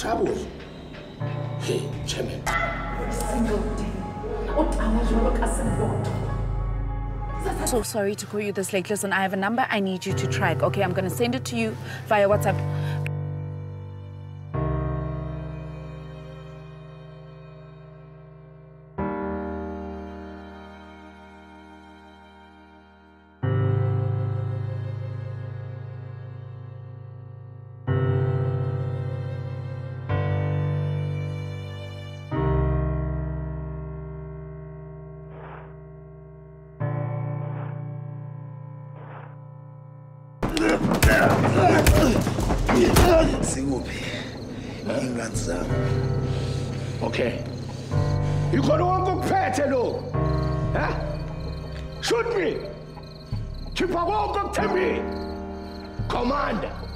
troubles. Hey, Chairman. I'm oh, so sorry to call you this late. Listen, I have a number I need you to track. Okay, I'm going to send it to you via WhatsApp. 西欧兵，英格兰，OK，你跟我们过佩特罗，哈，兄弟，你跟我过特比，command。